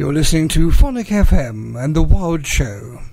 You're listening to Phonic FM and The Wild Show.